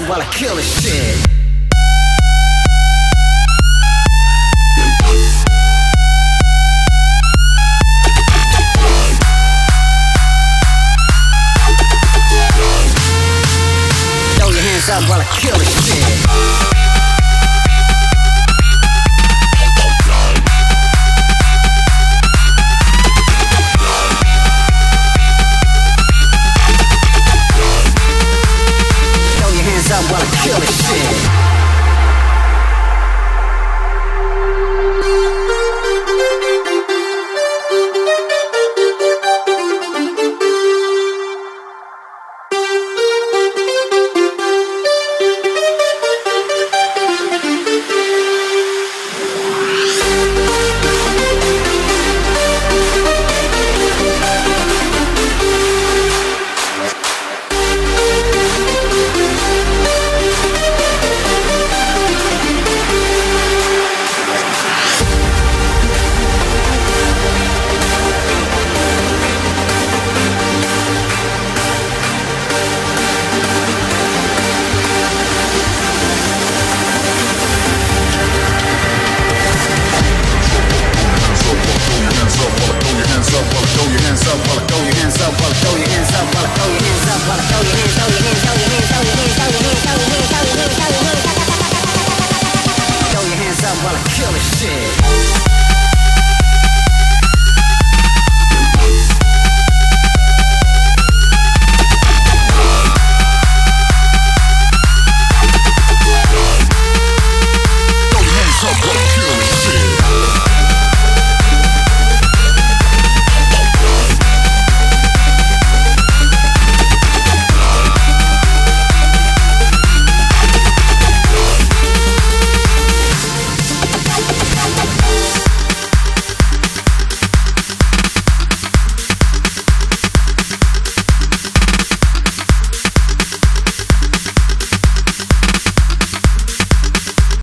while I kill this shit. Throw your hands up while I kill this shit. I kill this shit.